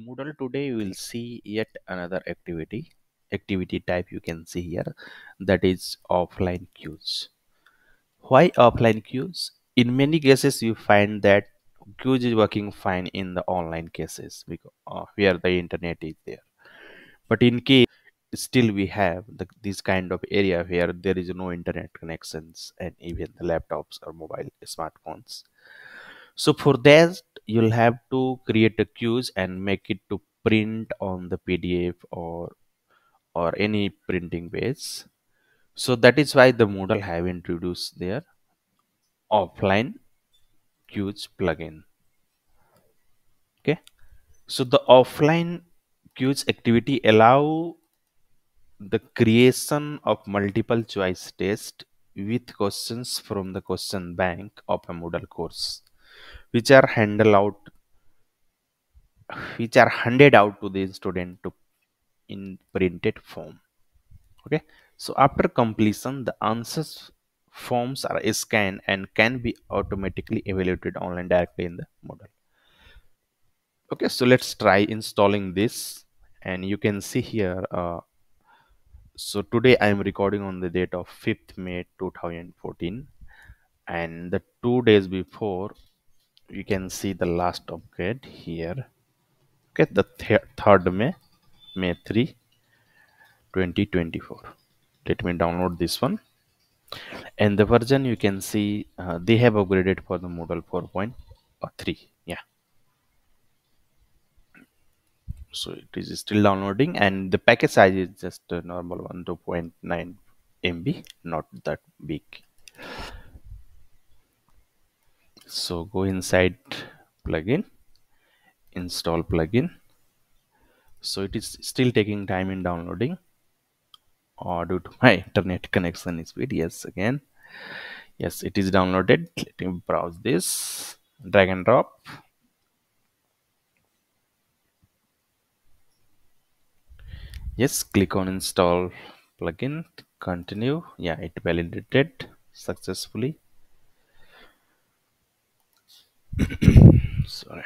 Moodle today we will see yet another activity activity type you can see here that is offline quiz. Why offline quiz? In many cases you find that quiz is working fine in the online cases because uh, where the internet is there. But in case still we have the, this kind of area where there is no internet connections and even the laptops or mobile smartphones so for that you'll have to create a quiz and make it to print on the pdf or or any printing base. So that is why the moodle have introduced their offline quiz plugin. Okay? So the offline quiz activity allow the creation of multiple choice test with questions from the question bank of a moodle course which are handled out which are handed out to the student to in printed form. Okay? So after completion the answers forms are scanned and can be automatically evaluated online directly in the Moodle. Okay? So let's try installing this. And you can see here uh, so today i am recording on the date of 5th may 2014 and the two days before you can see the last upgrade here. Okay the th third may may 3 2024 let me download this one. And the version you can see uh, they have upgraded for the Moodle 4.3 yeah. So it is still downloading and the package size is just a normal one 2.9 MB not that big so go inside plugin install plugin. So it is still taking time in downloading. Or due to my internet connection is weird. Yes again. Yes it is downloaded. Let me browse this. Drag and drop. Yes click on install plugin. Continue. Yeah it validated successfully sorry.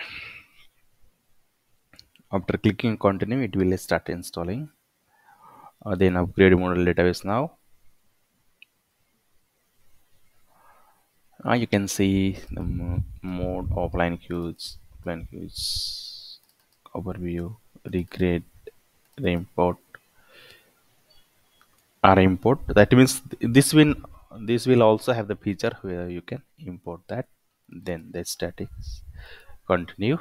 After clicking continue it will start installing. Uh, then upgrade Moodle database now. Uh, you can see the mode offline quiz offline quiz overview regrade import or import that means this will this will also have the feature where you can import that then the statics. Continue.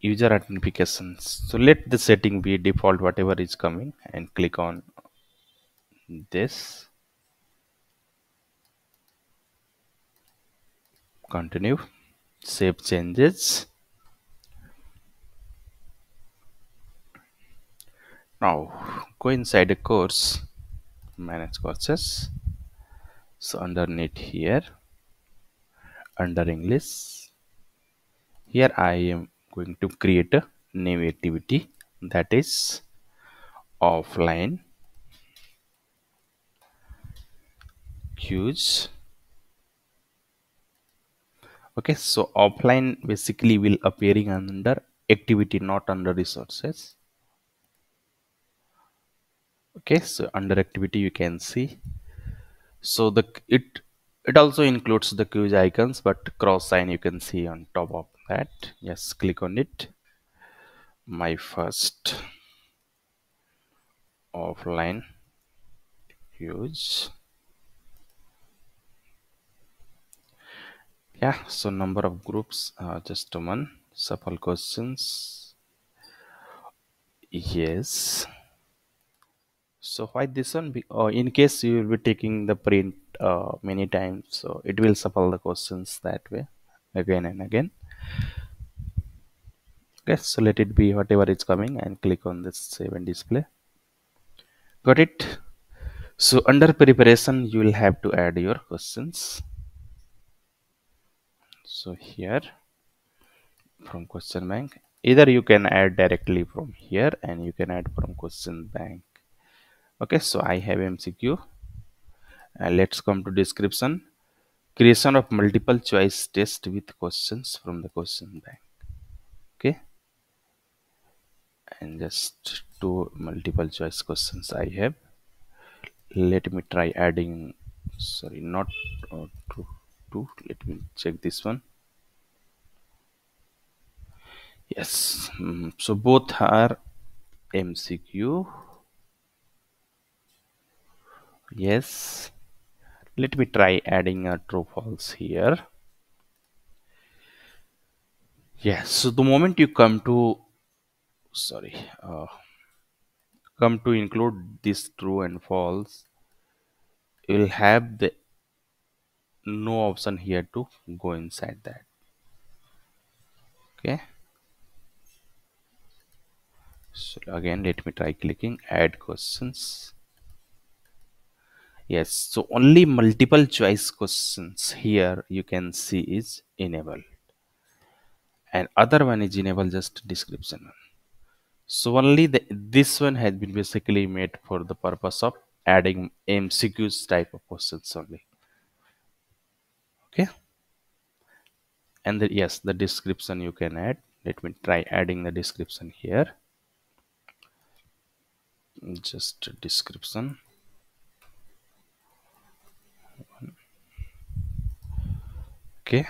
User identifications. So let the setting be default whatever is coming and click on this. Continue. Save changes. Now go inside a course manage courses so underneath here under english here i am going to create a new activity that is offline quiz. Okay so offline basically will appearing under activity not under resources. Okay so under activity you can see so the it it also includes the quiz icons but cross sign you can see on top of that. Yes click on it. My first offline quiz. Yeah so number of groups uh, just one shuffle questions. Yes so why this one? Uh, in case you will be taking the print uh, many times so it will shuffle the questions that way again and again. Okay so let it be whatever is coming and click on this save and display. Got it? So under preparation you will have to add your questions. So here from question bank either you can add directly from here and you can add from question bank okay so i have mcq uh, let's come to description. Creation of multiple choice test with questions from the question bank. Okay. And just two multiple choice questions i have. Let me try adding sorry not uh, two, two. Let me check this one. Yes. Mm, so both are mcq yes. Let me try adding a true false here. Yes so the moment you come to sorry uh, come to include this true and false you will have the no option here to go inside that. Okay. So again let me try clicking add questions yes so only multiple choice questions here you can see is enabled. And other one is enable just description. So only the, this one has been basically made for the purpose of adding mcqs type of questions only. Okay? And the, yes the description you can add. Let me try adding the description here. Just description okay.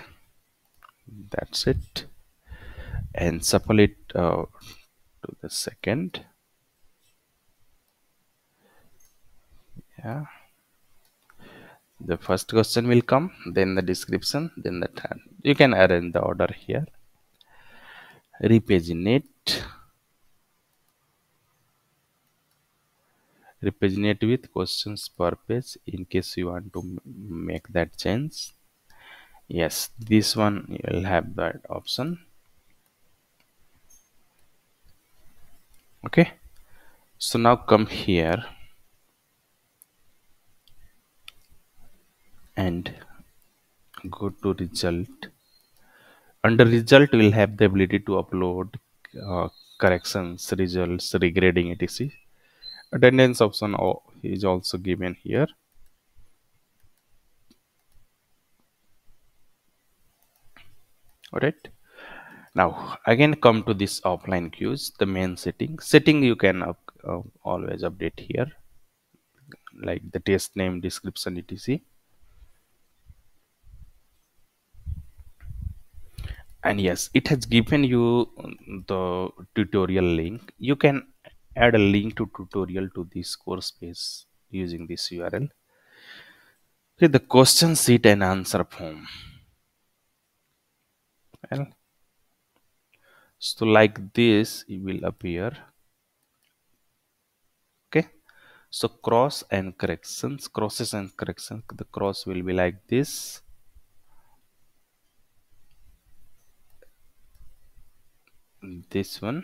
That's it. And shuffle it uh, to the second. Yeah. The first question will come then the description then the time. You can arrange the order here. Repaginate. Repaginate with questions per page in case you want to make that change yes this one you'll have that option. Okay. So now come here. And go to result. Under result we'll have the ability to upload uh, corrections results regrading etc. Attendance option is also given here right now again come to this offline quiz the main setting. Setting you can uh, uh, always update here like the test name description etc. And yes it has given you the tutorial link. You can add a link to tutorial to this course page using this url okay the question sheet and answer form well so like this it will appear. Okay. So cross and corrections crosses and corrections the cross will be like this. This one.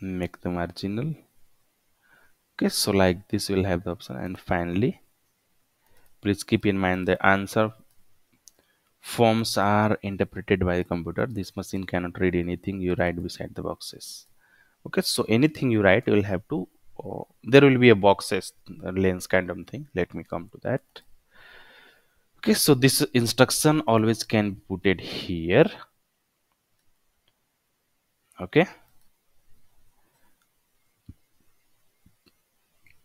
Make the marginal. Okay so like this will have the option. And finally please keep in mind the answer forms are interpreted by the computer. This machine cannot read anything. You write beside the boxes. Okay so anything you write will have to oh, there will be a boxes lens kind of thing. Let me come to that. Okay so this instruction always can be put it here. Okay.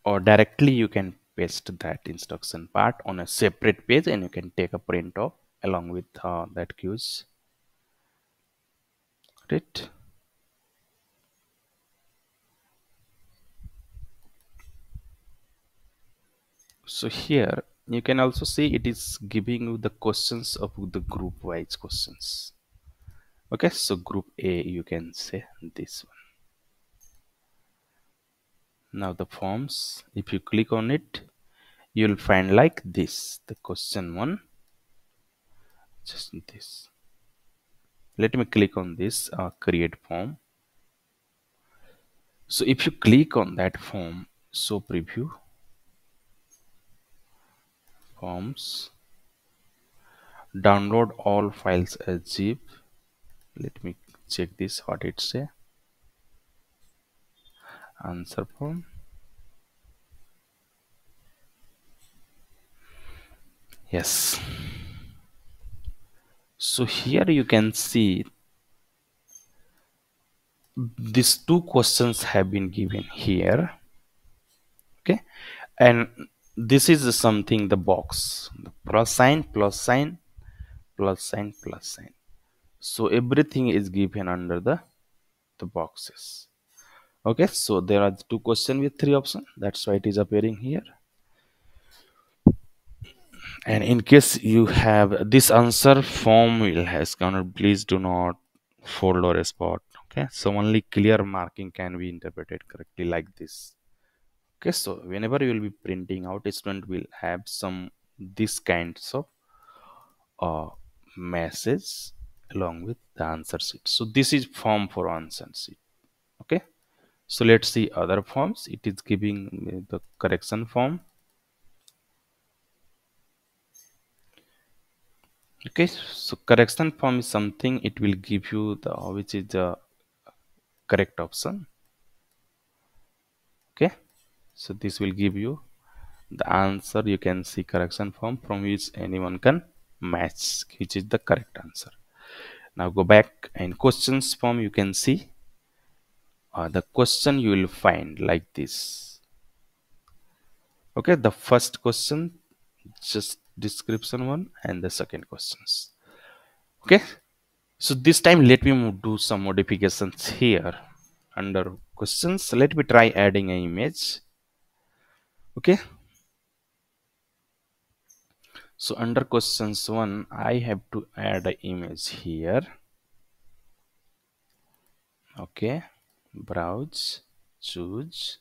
Or directly you can paste that instruction part on a separate page and you can take a print of along with uh, that quiz right so here you can also see it is giving you the questions of the group wise questions. Okay so group a you can say this one. Now the forms if you click on it you'll find like this the question one just this. Let me click on this uh, create form. So if you click on that form show preview. Forms. Download all files as zip. Let me check this what it say. Answer form. Yes so here you can see these two questions have been given here okay? And this is something the box the plus sign plus sign plus sign plus sign. So everything is given under the the boxes. Okay so there are two questions with three options. That's why it is appearing here and in case you have this answer form will has gone please do not fold or spot okay? So only clear marking can be interpreted correctly like this. Okay so whenever you will be printing out a student will have some this kinds of uh, message along with the answer sheet. So this is form for answer sheet okay? So let's see other forms. It is giving the correction form okay so correction form is something it will give you the which is the correct option. Okay so this will give you the answer. You can see correction form from which anyone can match which is the correct answer. Now go back in questions form you can see uh, the question you will find like this. Okay the first question just description one and the second questions. Okay? So this time let me do some modifications here. Under questions let me try adding an image. Okay? So under questions one i have to add an image here. Okay? Browse choose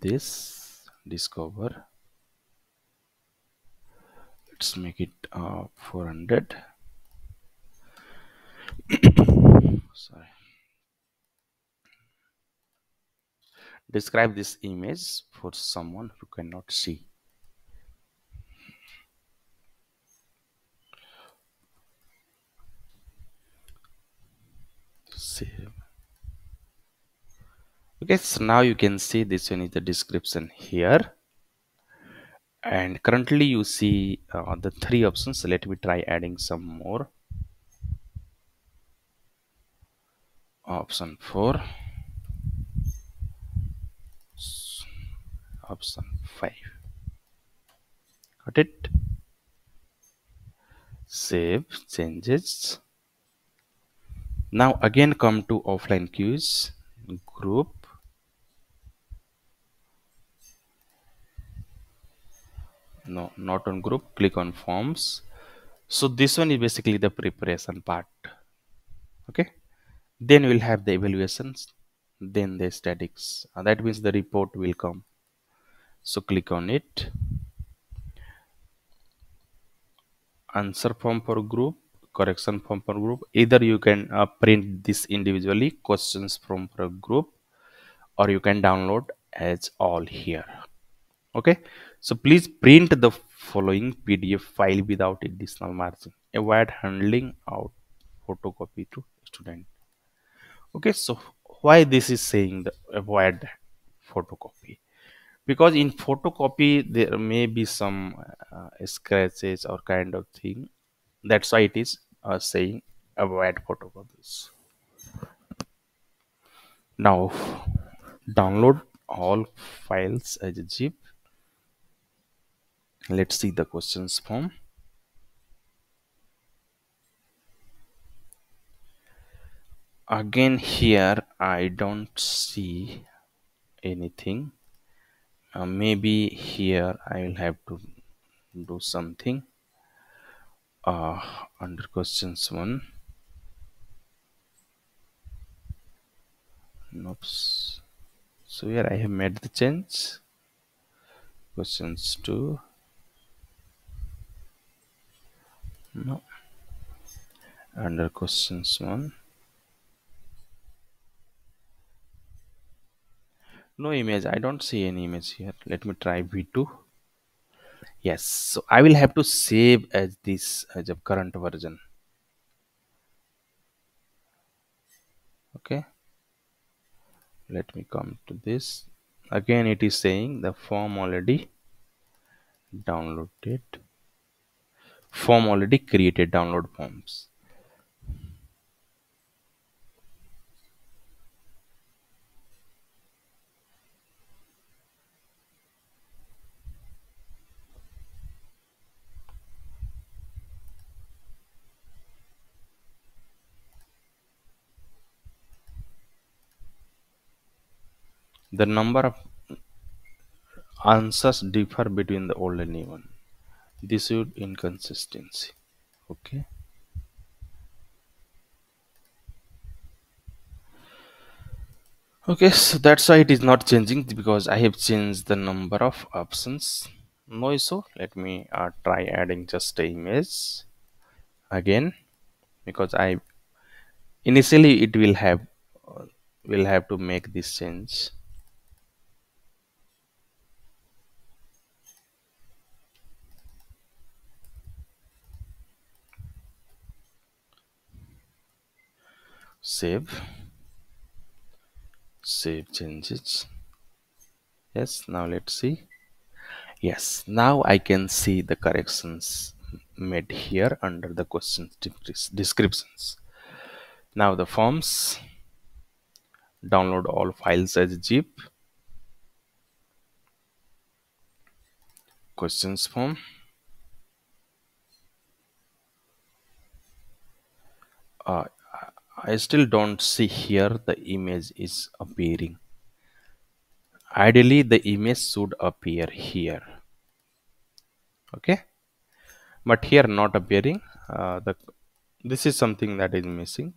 this discover. Let's make it uh, 400 sorry. Describe this image for someone who cannot see. Save okay so now you can see this one is the description here. And currently you see uh, the three options. Let me try adding some more. Option 4 option 5 got it? Save changes. Now again come to offline quiz group no not on group click on forms. So this one is basically the preparation part. Okay? Then we'll have the evaluations then the statics. Uh, that means the report will come. So click on it. Answer form for group correction form for group. Either you can uh, print this individually questions from for group or you can download as all here. Okay so please print the following pdf file without additional margin. Avoid handling out photocopy to student. Okay so why this is saying the avoid photocopy? Because in photocopy there may be some uh, scratches or kind of thing. That's why it is uh, saying avoid photocopies. Now download all files as a zip let's see the questions form. Again here I don't see anything. Uh, maybe here I will have to do something. Uh, under questions one. Nope so here I have made the change. Questions two no. Under questions one. No image. I don't see any image here. Let me try v2 yes. So i will have to save as this uh, as a current version. Okay. Let me come to this. Again it is saying the form already downloaded form already created download forms. The number of answers differ between the old and new one this would inconsistency. Okay. Okay so that's why it is not changing because i have changed the number of options. No issue. Let me uh, try adding just a image again because i initially it will have uh, will have to make this change save. Save changes. Yes now let's see. Yes now i can see the corrections made here under the questions descriptions. Now the forms. Download all files as zip. Questions form. Uh, I still don't see here the image is appearing. Ideally, the image should appear here. Okay, but here not appearing. Uh, the this is something that is missing.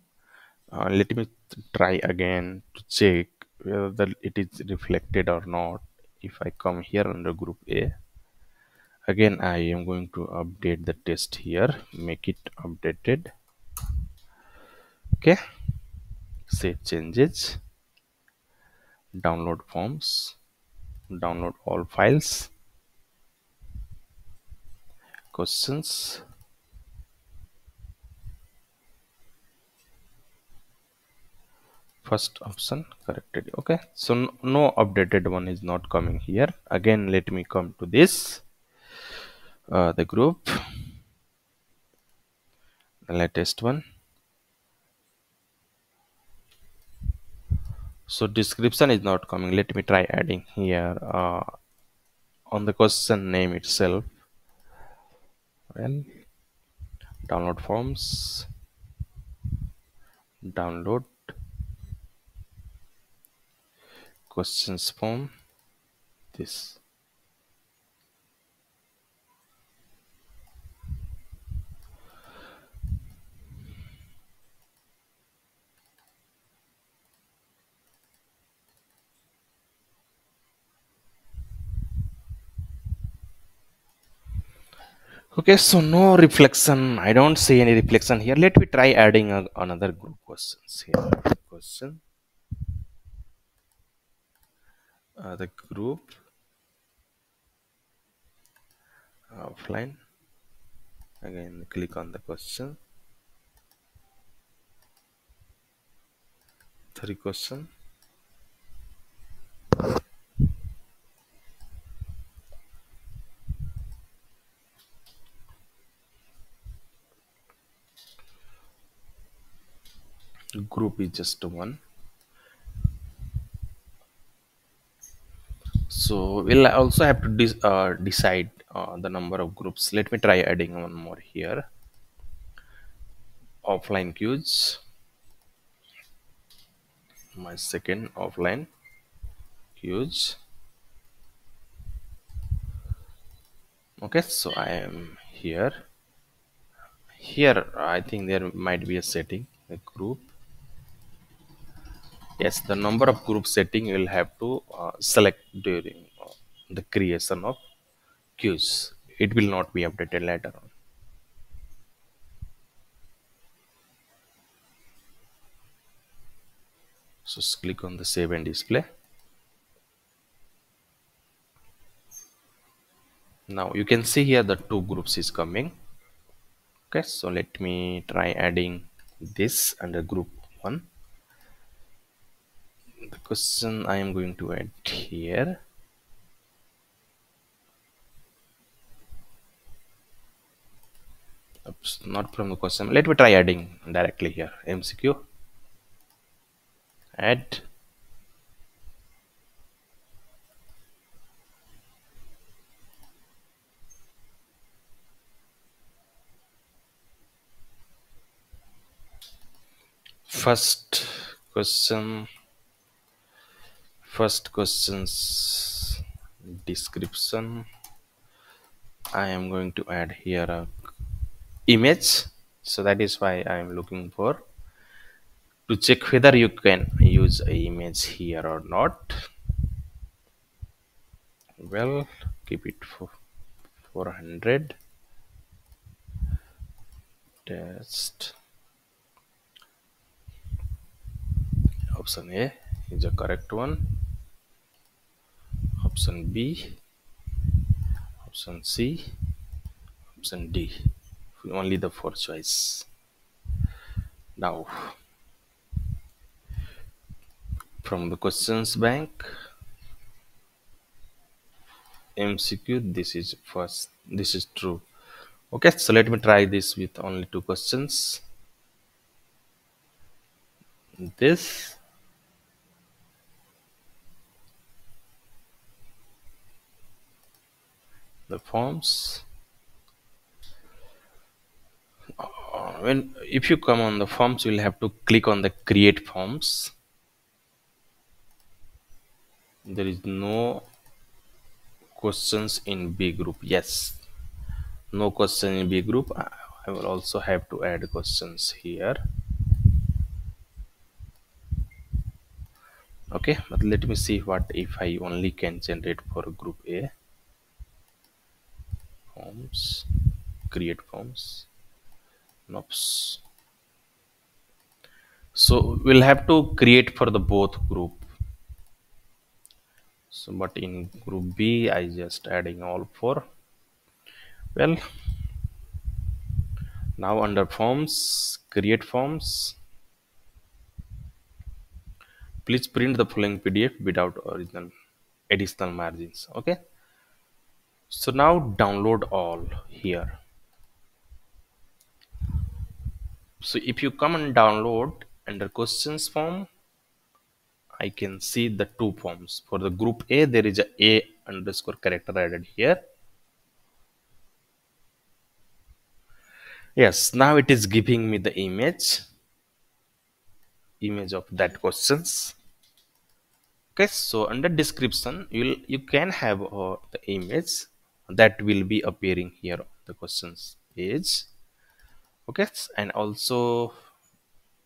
Uh, let me try again to check whether it is reflected or not. If I come here under group A, again I am going to update the test here, make it updated. Okay. Save changes. Download forms. Download all files. Questions. First option corrected. Okay. So no updated one is not coming here. Again let me come to this. Uh, the group. The latest one so description is not coming. Let me try adding here uh, on the question name itself. Well download forms. Download. Questions form. This okay so no reflection. I don't see any reflection here. Let me try adding a, another group questions here. Question. Uh, the group offline. Again click on the question. Three question group is just one. So we'll also have to uh, decide uh, the number of groups. Let me try adding one more here. Offline quiz. My second offline quiz. Okay so i am here. Here i think there might be a setting a group yes the number of group setting you will have to uh, select during uh, the creation of quiz. It will not be updated later on. So click on the save and display. Now you can see here the two groups is coming. Okay so let me try adding this under group one the question I am going to add here. Oops, not from the question. Let me try adding directly here. MCQ add. First question first questions description. I am going to add here a image. So that is why I am looking for. To check whether you can use a image here or not. Well keep it for 400 test. Option A is the correct one option B. Option C. Option D. Only the four choice. Now from the questions bank MCQ this is first this is true. Okay so let me try this with only two questions. This the forms. Uh, when if you come on the forms you will have to click on the create forms. There is no questions in B group. Yes. No question in B group. I will also have to add questions here. Okay but let me see what if I only can generate for group A forms create forms nope so we'll have to create for the both group. So but in group b i just adding all four. Well now under forms create forms. Please print the following pdf without original additional margins okay so now download all here so if you come and download under questions form I can see the two forms. For the group A, there is a A underscore character added here. Yes, now it is giving me the image, image of that questions. Okay, so under description, you'll you can have uh, the image that will be appearing here. On the questions page. Okay, and also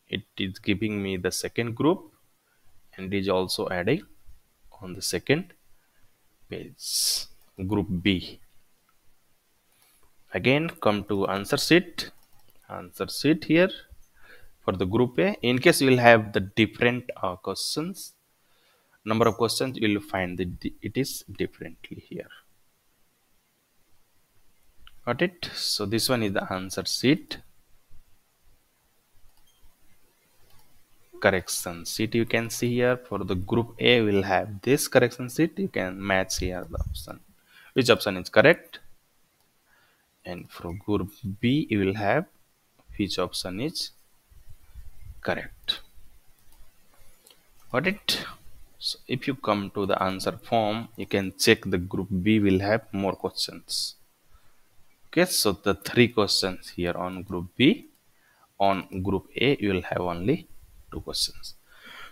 it is giving me the second group and is also adding on the second page. Group B. Again come to answer sheet. Answer sheet here for the group A. In case you will have the different uh, questions number of questions you will find that it is differently here got it? So this one is the answer sheet. Correction sheet you can see here. For the group A will have this correction sheet. You can match here the option. Which option is correct? And for group B you will have which option is correct? Got it? So if you come to the answer form you can check the group B will have more questions okay so the three questions here on group B on group A you will have only two questions.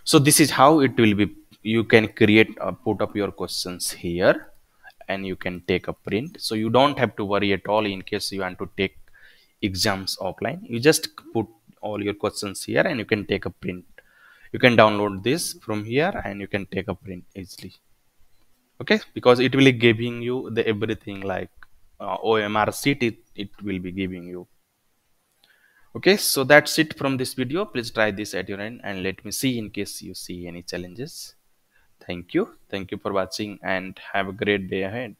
So this is how it will be you can create uh, put up your questions here and you can take a print. So you don't have to worry at all in case you want to take exams offline. You just put all your questions here and you can take a print. You can download this from here and you can take a print easily. Okay because it will be giving you the everything like uh, omr sheet it, it will be giving you. Okay so that's it from this video. Please try this at your end and let me see in case you see any challenges. Thank you. Thank you for watching and have a great day ahead